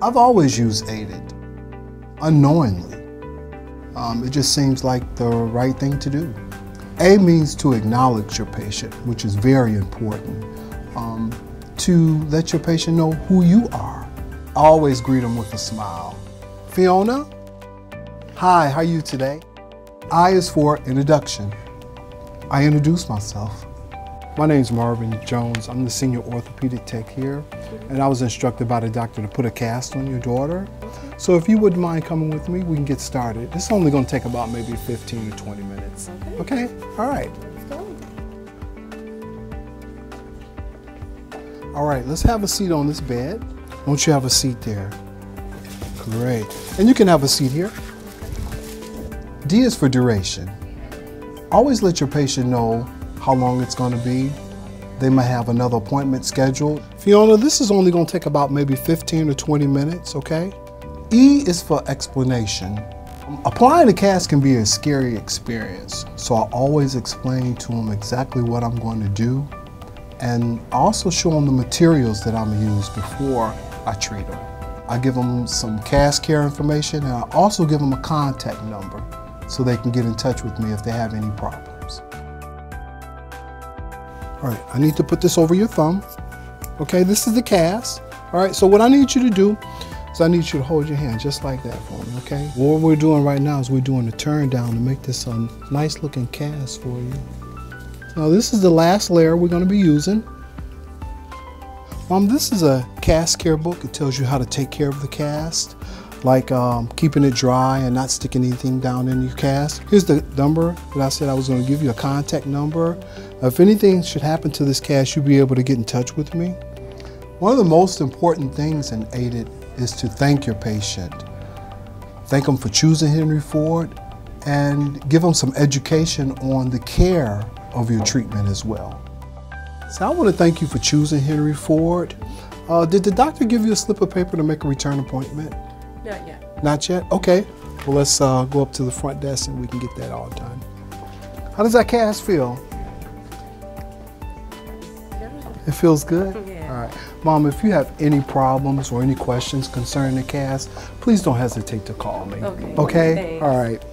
I've always used AIDET, unknowingly. Um, it just seems like the right thing to do. A means to acknowledge your patient, which is very important. Um, to let your patient know who you are. I always greet them with a smile. Fiona, hi, how are you today? I is for introduction. I introduce myself. My name is Marvin Jones. I'm the senior orthopedic tech here, and I was instructed by the doctor to put a cast on your daughter. So if you wouldn't mind coming with me, we can get started. It's only going to take about maybe 15 to 20 minutes. Okay? okay? All right. All right, let's have a seat on this bed. Won't you have a seat there? Great. And you can have a seat here. D is for duration. Always let your patient know how long it's going to be. They might have another appointment scheduled. Fiona, this is only going to take about maybe 15 or 20 minutes, okay? E is for explanation. Applying a cast can be a scary experience, so I always explain to them exactly what I'm going to do and also show them the materials that I'm going to use before I treat them. I give them some cast care information and I also give them a contact number so they can get in touch with me if they have any problems. All right, I need to put this over your thumb. Okay, this is the cast. All right, so what I need you to do is I need you to hold your hand just like that for me, okay? What we're doing right now is we're doing a turn down to make this a nice looking cast for you. Now this is the last layer we're gonna be using. Mom, this is a cast care book. It tells you how to take care of the cast like um, keeping it dry and not sticking anything down in your cast. Here's the number that I said I was going to give you, a contact number. If anything should happen to this cast, you'll be able to get in touch with me. One of the most important things in AIDET is to thank your patient. Thank them for choosing Henry Ford and give them some education on the care of your treatment as well. So I want to thank you for choosing Henry Ford. Uh, did the doctor give you a slip of paper to make a return appointment? Not yet. Not yet? Okay. Well, let's uh, go up to the front desk and we can get that all done. How does that cast feel? It feels good? Yeah. All right. Mom, if you have any problems or any questions concerning the cast, please don't hesitate to call me. Okay. Okay? Thanks. All right.